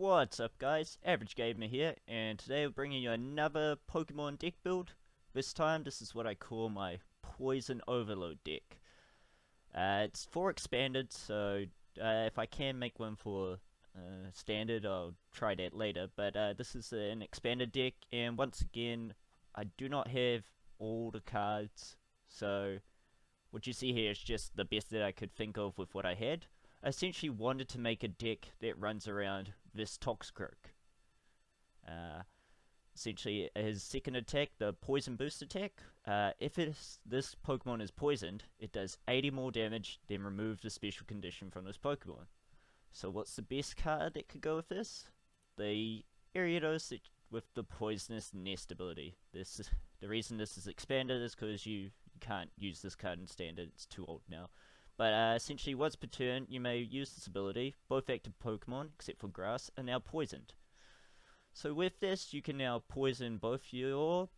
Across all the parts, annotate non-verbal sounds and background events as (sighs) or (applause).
What's up guys, Average Gamer here, and today we're bringing you another Pokemon deck build. This time, this is what I call my Poison Overload deck. Uh, it's 4 expanded, so uh, if I can make one for uh, standard, I'll try that later. But uh, this is an expanded deck, and once again, I do not have all the cards, so what you see here is just the best that I could think of with what I had. Essentially wanted to make a deck that runs around this Toxicroak. Uh, essentially, his second attack, the Poison Boost attack, uh, if this Pokemon is poisoned, it does 80 more damage, then remove the special condition from this Pokemon. So what's the best card that could go with this? The Ariados with the Poisonous Nest ability. This is, the reason this is expanded is because you, you can't use this card in Standard, it's too old now. But uh, essentially, once per turn, you may use this ability. Both active Pokemon, except for Grass, are now poisoned. So with this, you can now poison both your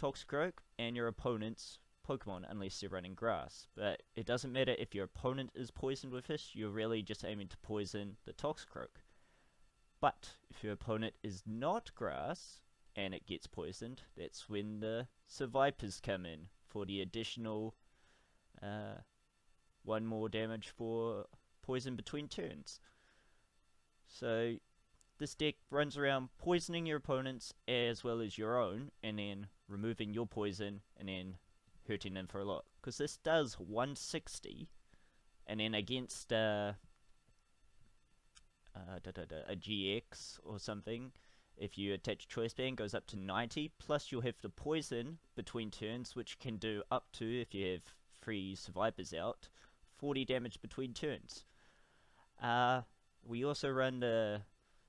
Toxicroak and your opponent's Pokemon, unless they're running Grass. But it doesn't matter if your opponent is poisoned with this, you're really just aiming to poison the Toxicroak. But if your opponent is not Grass, and it gets poisoned, that's when the Seviper's come in for the additional uh, one more damage for poison between turns. So this deck runs around poisoning your opponents as well as your own, and then removing your poison, and then hurting them for a lot. Because this does 160, and then against uh, uh, da, da, da, a GX or something, if you attach Choice Band, goes up to 90, plus you'll have the poison between turns, which can do up to, if you have three Sevipers out, 40 damage between turns. Uh, we also run the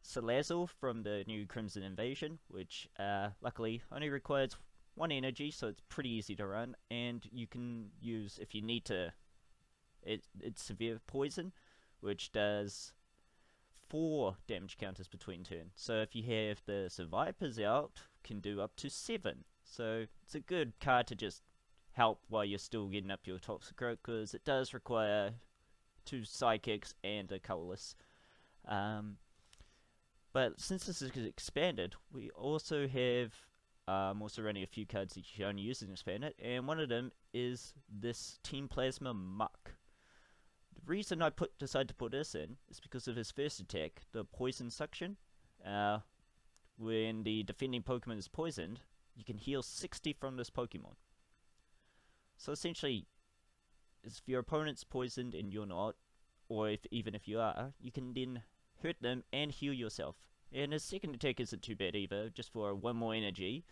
Salazzle from the new Crimson Invasion, which uh, luckily only requires one energy, so it's pretty easy to run, and you can use, if you need to, it, it's severe poison, which does 4 damage counters between turns. So if you have the Sevipers out, can do up to 7. So it's a good card to just help while you're still getting up your Toxicroak because it does require two Psychics and a Colorless. Um, but since this is expanded, we also have um, also running a few cards that you can only use in expanded, and one of them is this Team Plasma Muk. The reason I put decided to put this in is because of his first attack, the Poison Suction. Uh, when the defending Pokemon is poisoned, you can heal 60 from this Pokemon. So essentially, if your opponent's poisoned and you're not, or if even if you are, you can then hurt them and heal yourself. And his second attack isn't too bad either, just for one more energy.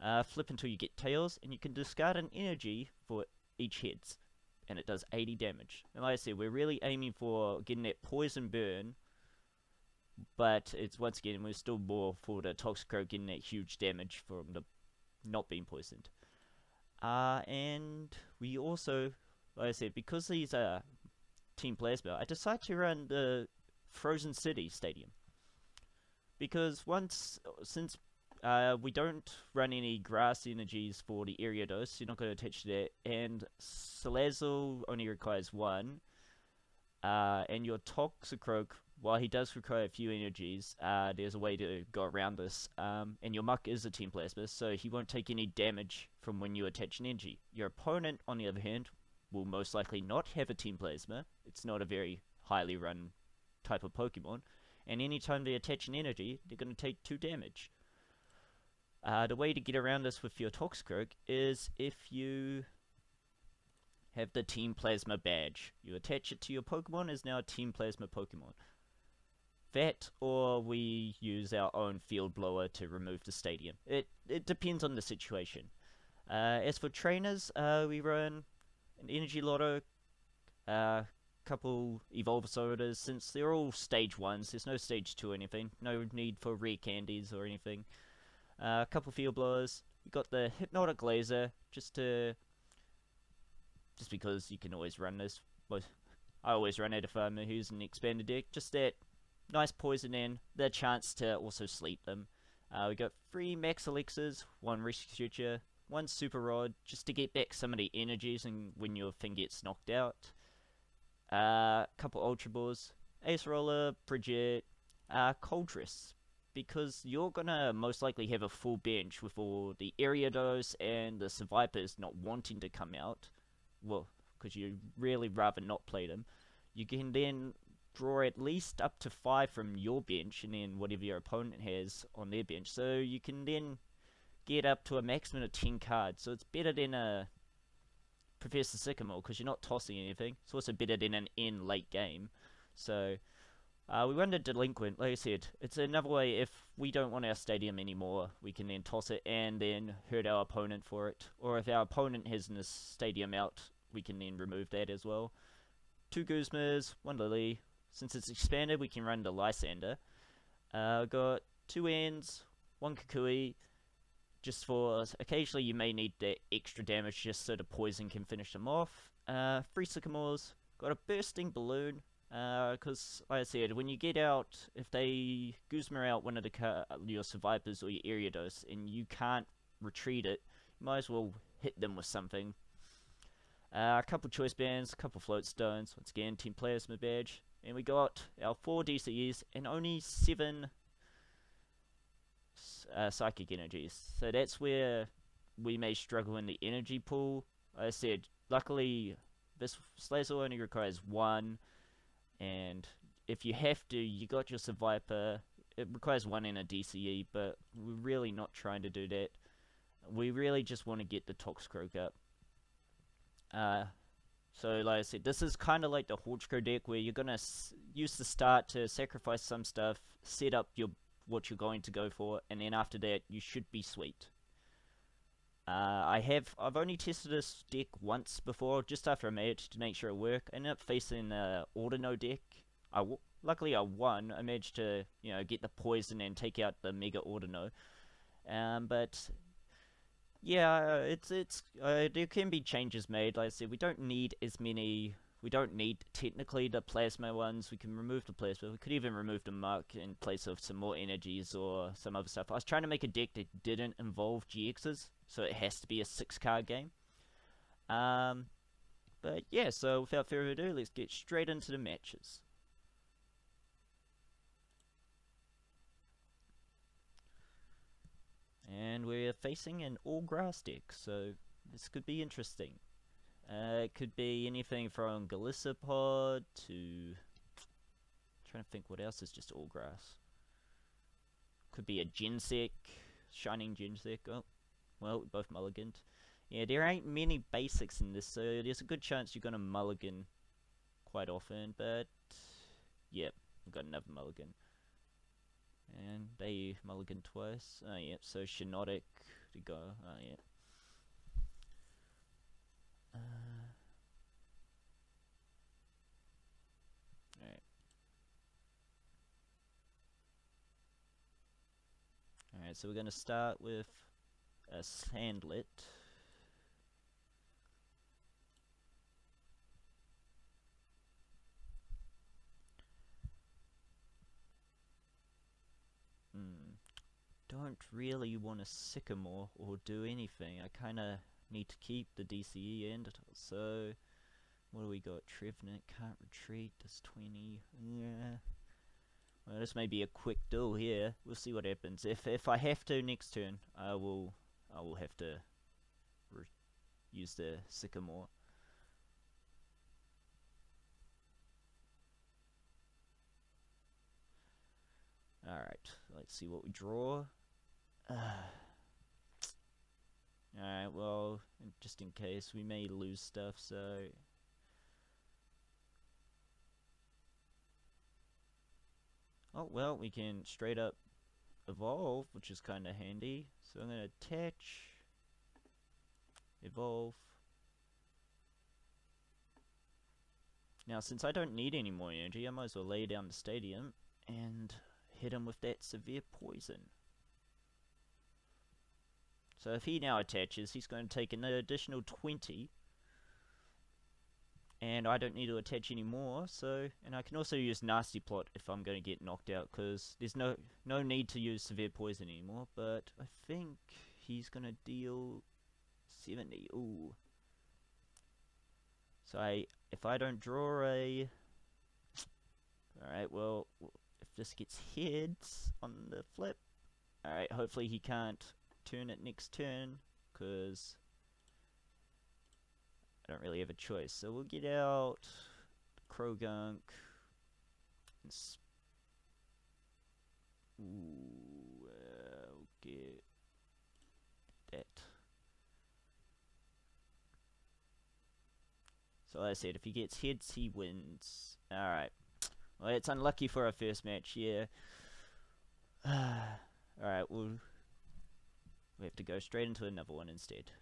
Uh, flip until you get tails, and you can discard an energy for each heads. And it does 80 damage. And like I said, we're really aiming for getting that poison burn. But it's once again, we're still more for the Toxicroak getting that huge damage from the not being poisoned. Uh, and we also, like I said, because these are Team Plasma, I decided to run the Frozen City Stadium. Because once, since uh, we don't run any grass energies for the Ariados, you're not going to attach that, and Salazzle only requires one, uh, and your Toxicroak while he does require a few energies, uh, there's a way to go around this. Um, and your Muk is a Team Plasma, so he won't take any damage from when you attach an energy. Your opponent, on the other hand, will most likely not have a Team Plasma. It's not a very highly run type of Pokemon. And anytime they attach an energy, they're going to take 2 damage. Uh, the way to get around this with your Toxicroak is if you have the Team Plasma badge. You attach it to your Pokemon as now a Team Plasma Pokemon that or we use our own field blower to remove the stadium. It, it depends on the situation. Uh, as for trainers, uh, we run an Energy Lotto, a uh, couple Evosodas, since they're all stage 1s, there's no stage 2 or anything, no need for rare candies or anything. Uh, a couple field blowers, we got the Hypnotoxic Laser, just to... just because you can always run this. I always run out of farmer who's an expanded deck, just that nice poison in, the chance to also sleep them. Uh, we got three max elixirs, one Risk future, one super rod, just to get back some of the energies and when your thing gets knocked out. A uh, couple ultra balls, ace roller, Brigette, Uh, Colress, because you're gonna most likely have a full bench with all the Ariados and the Sevipers not wanting to come out. Well, because you really rather not play them. You can then draw at least up to five from your bench and then whatever your opponent has on their bench. So you can then get up to a maximum of 10 cards. So it's better than a Professor Sycamore because you're not tossing anything. It's also better than an N late game. So uh, we run the Delinquent. Like I said, it's another way if we don't want our stadium anymore, we can then toss it and then hurt our opponent for it. Or if our opponent has the stadium out, we can then remove that as well. Two Guzmas, one Lillie. Since it's expanded, we can run the Lysandre. Uh, got two ends, one Kukui, just for occasionally you may need that extra damage just so the poison can finish them off. Uh, three Sycamores, got a bursting balloon, because uh, like I said, when you get out, if they Guzma out one of the your Sevipers or your Ariados and you can't retreat it, you might as well hit them with something. Uh, a couple choice bands, a couple float stones, once again, Team Plasma badge. And we got our 4 DCEs and only 7 uh, psychic energies. So that's where we may struggle in the energy pool. Like I said, luckily this Salazzle only requires 1 and if you have to, you got your Seviper. It requires 1 in a DCE, but we're really not trying to do that. We really just want to get the Toxicroak up. Uh, so like I said, this is kind of like the Horchko deck where you're gonna use the start to sacrifice some stuff, set up your what you're going to go for, and then after that you should be sweet. Uh, I have I've only tested this deck once before, just after a match to make sure it worked. I ended up facing the Audino deck. I luckily I won. I managed to you know get the poison and take out the Mega Audino. Um, but yeah, it's it's uh, there can be changes made. Like I said, we don't need as many. We don't need technically the plasma ones. We can remove the plasma. We could even remove the mark in place of some more energies or some other stuff. I was trying to make a deck that didn't involve GXs, so it has to be a six card game. Um, but yeah, so without further ado, let's get straight into the matches. And we're facing an all-grass deck, so this could be interesting. Uh, it could be anything from Golisopod to... trying to think what else is just all-grass. Could be a Genesect, Shining Genesect. Oh, well, both mulliganed. Yeah, there ain't many basics in this, so there's a good chance you're going to mulligan quite often, but... Yep, we've got another mulligan. And they mulligan twice. Oh, yeah, so Shiinotic to go. Oh, yeah. Uh, Alright. Alright, so we're going to start with a Salandit. Don't really want a Sycamore or do anything. I kind of need to keep the DCE end. So, what do we got? Trevenant can't retreat. Does 20. Yeah. Well, this may be a quick duel here. We'll see what happens. If if I have to next turn, I will I will have to use the Sycamore. Alright, let's see what we draw. (sighs) Alright, well, just in case, we may lose stuff, so... Oh, well, we can straight up evolve, which is kind of handy. So I'm going to attach, evolve. Now, since I don't need any more energy, I might as well lay down the stadium and hit him with that severe poison. So if he now attaches, he's going to take an additional 20. And I don't need to attach anymore, so... And I can also use Nasty Plot if I'm going to get knocked out, because there's no, no need to use Severe Poison anymore. But I think he's going to deal 70. Ooh. So I, if I don't draw a... Alright, well, if this gets heads on the flip. Alright, hopefully he can't turn it next turn, because I don't really have a choice. So we'll get out Croagunk. And Ooh, uh, we'll get that. So like I said, if he gets heads, he wins. Alright. Well, it's unlucky for our first match, yeah. (sighs) Alright, we'll... We have to go straight into another one instead.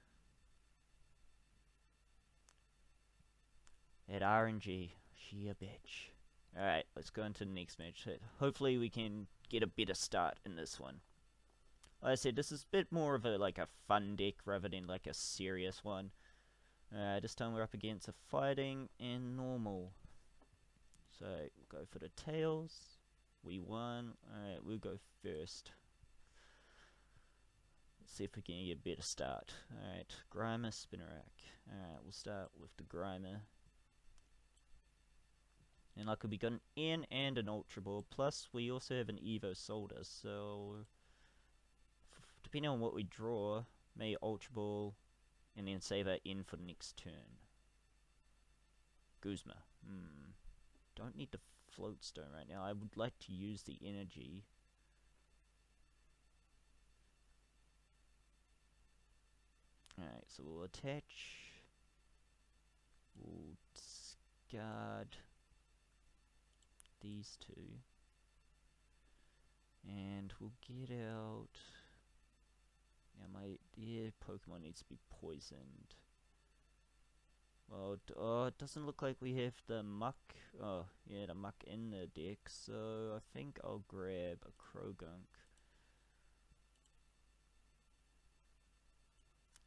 At RNG. She a bitch. Alright, let's go into the next match. Hopefully we can get a better start in this one. Like I said, this is a bit more of a like a fun deck rather than like a serious one. Uh, this time we're up against a fighting and normal. So, go for the tails. We won. Alright, we'll go first. See if we can get a better start. Alright, Grimer, Spinarak. Alright, we'll start with the Grimer. And like we got an N and an Ultra Ball, plus we also have an Evosoda, so depending on what we draw, may Ultra Ball and then save our N for the next turn. Guzma. Hmm. Don't need the float stone right now. I would like to use the energy. Alright, so we'll attach. We'll discard these two. And we'll get out... Now my dear Pokemon needs to be poisoned. Well, oh, it doesn't look like we have the Muk. Oh, yeah, the Muk in the deck. So I think I'll grab a Croagunk.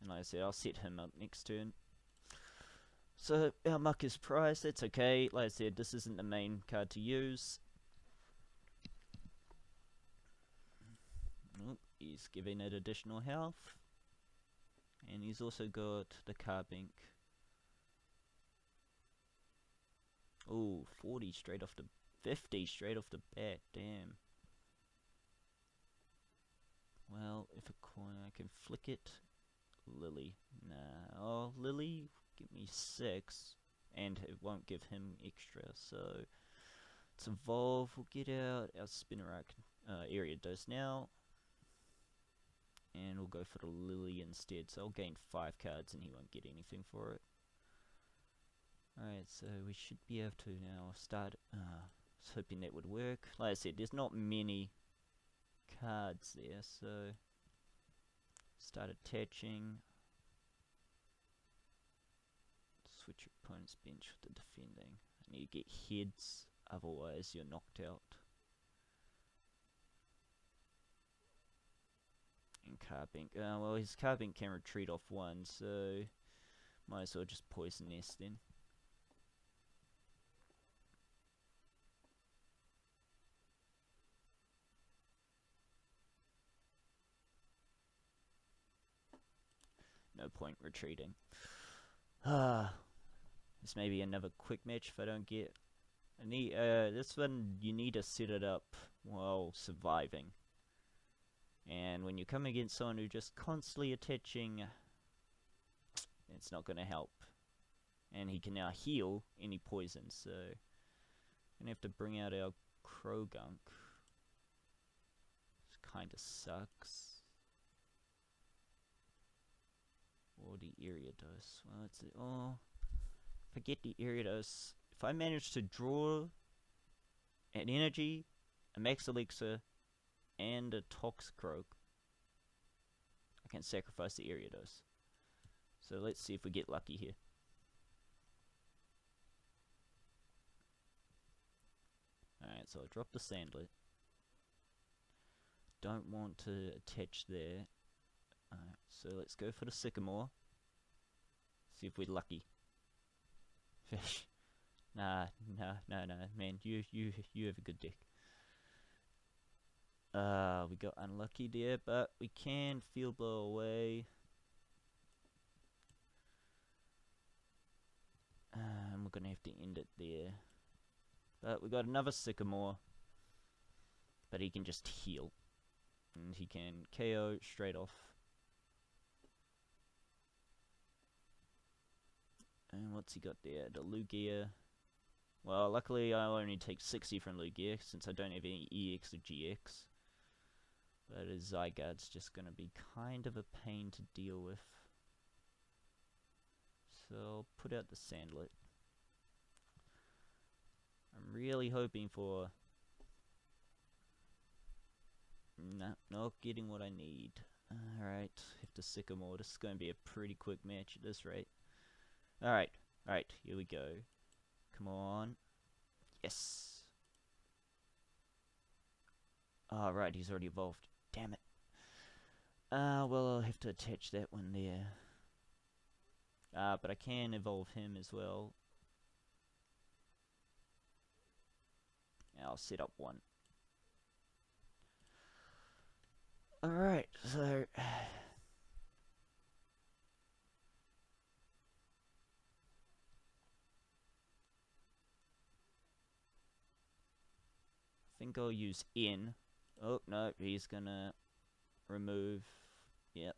And like I said, I'll set him up next turn. So our Muk is priced, that's okay. Like I said, this isn't the main card to use. Oh, he's giving it additional health. And he's also got the Carbink. Oh, 40 straight off the 50 straight off the bat, damn. Well, if a coin I can flick it. Lillie. Nah. Oh, Lillie give me six, and it won't give him extra, so let's evolve, we'll get out our Spinarak uh, dose now, and we'll go for the Lillie instead, so I'll gain five cards and he won't get anything for it. Alright, so we should be able to now start, uh, hoping that would work. Like I said, there's not many cards there, so start attaching. switch your opponent's bench for the defending. And you get heads, otherwise you're knocked out. And Carbink, uh, well his Carbink can retreat off one, so might as well just poison nest then. No point retreating. Ah, (sighs) this may be another quick match if I don't get... I need, uh, this one, you need to set it up while surviving. And when you come against someone who's just constantly attaching, (tsk) it's not going to help. And he can now heal any poison, so... Gonna have to bring out our Croagunk. This kinda sucks. Or the Ariados. Well, it's... Oh forget the Ariados. If I manage to draw an energy, a max elixir, and a Toxicroak, I can sacrifice the Ariados. So let's see if we get lucky here. Alright, so I'll drop the Salandit. Don't want to attach there. Alright, so let's go for the Sycamore. See if we're lucky fish. (laughs) Nah, nah, nah, nah, man. You, you, you have a good dick. Uh, we got unlucky there, but we can field blow away. Um, we're gonna have to end it there. But we got another sycamore. but he can just heal. And he can KO straight off. And what's he got there? The Lugia. Well, luckily I'll only take 60 from Lugia since I don't have any EX or GX. But his Zygarde's just going to be kind of a pain to deal with. So I'll put out the Salandit. I'm really hoping for... Nah, not getting what I need. Alright, have to Sycamore. This is going to be a pretty quick match at this rate. Alright, alright, here we go. Come on. Yes! Alright, he's already evolved. Damn it. Uh, well, I'll have to attach that one there. Uh, but I can evolve him as well. I'll set up one. Alright, so... think I'll use in. Oh, no, he's gonna remove. Yep.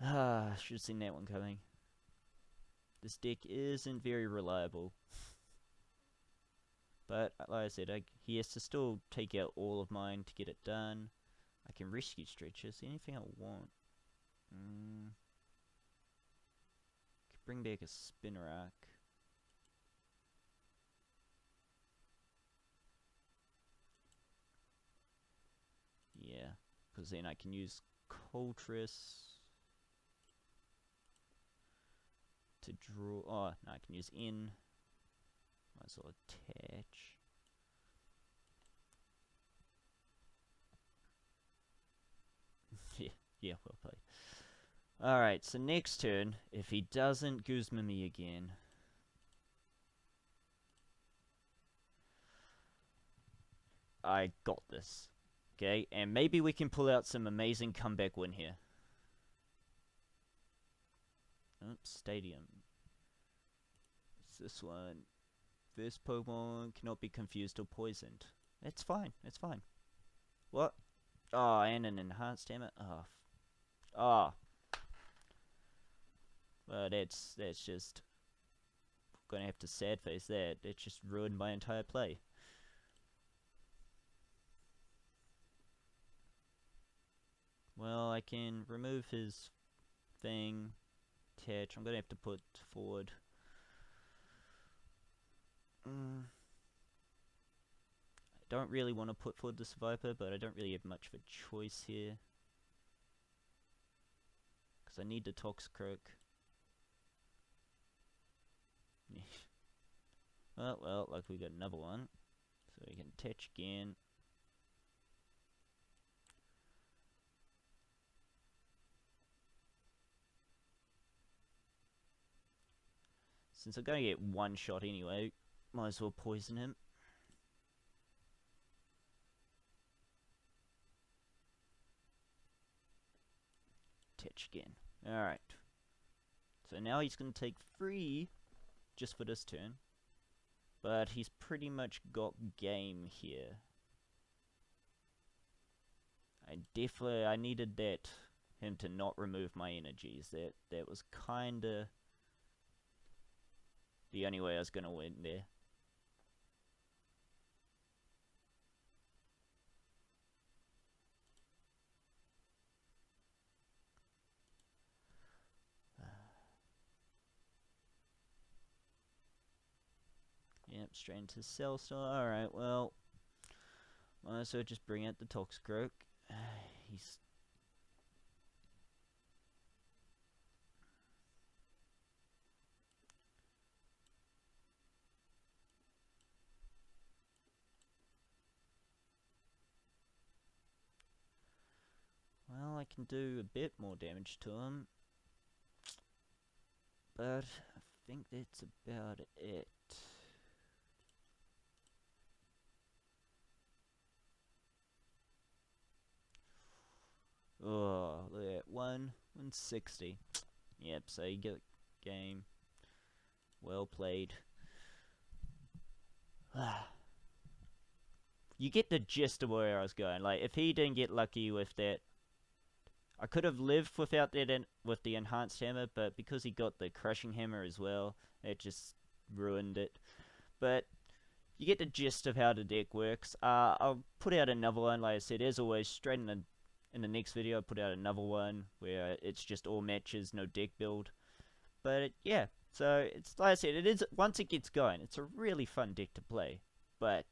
Ah, should have seen that one coming. This deck isn't very reliable. But, uh, like I said, I, he has to still take out all of mine to get it done. I can rescue stretches. Anything I want. Mm. Could bring back a Spinarak. Yeah, because then I can use Colress to draw. Oh, I can use in. Might as well attach. (laughs) yeah, yeah, well played. Alright, so next turn, if he doesn't Guzma me again. I got this. Okay, and maybe we can pull out some amazing comeback win here. Oops, stadium. It's this one. This Pokemon cannot be confused or poisoned. It's fine, it's fine. What? Oh, and an enhanced damage. Oh. Oh. Ah. Well, that's, that's just... Gonna have to sad face that. It just ruined my entire play. Well, I can remove his thing. Attach. I'm gonna have to put forward. Mm. I don't really want to put forward this Viper, but I don't really have much of a choice here. Because I need the Toxicroak. (laughs) well, well, like we got another one. So we can attach again. Since I'm going to get one shot anyway, might as well poison him. Touch again. Alright. So now he's going to take three just for this turn. But he's pretty much got game here. I definitely, I needed that, him to not remove my energies. That, that was kinda the only way I was going to win there. (sighs) Yep, straight into Cell Star. Alright, well, might as well just bring out the Toxicroak. (sighs) He's Well, I can do a bit more damage to him. But I think that's about it. Oh, look at one, 160. Yep, so you get game. Well played. (sighs) you get the gist of where I was going. Like, if he didn't get lucky with that, I could have lived without that in, with the enhanced hammer, but because he got the crushing hammer as well, it just ruined it. But you get the gist of how the deck works. Uh, I'll put out another one, like I said, as always, straight in the in the next video. I'll put out another one where it's just all matches, no deck build. But yeah, so it's like I said, it is once it gets going, it's a really fun deck to play. But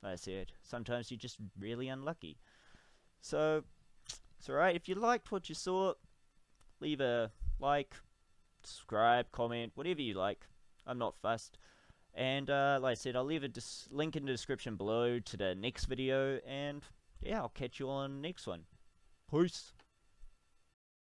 like I said, sometimes you're just really unlucky. So alright. If you liked what you saw, leave a like, subscribe, comment, whatever you like. I'm not fussed. And uh, like I said, I'll leave a link in the description below to the next video. And yeah, I'll catch you on the next one. Peace.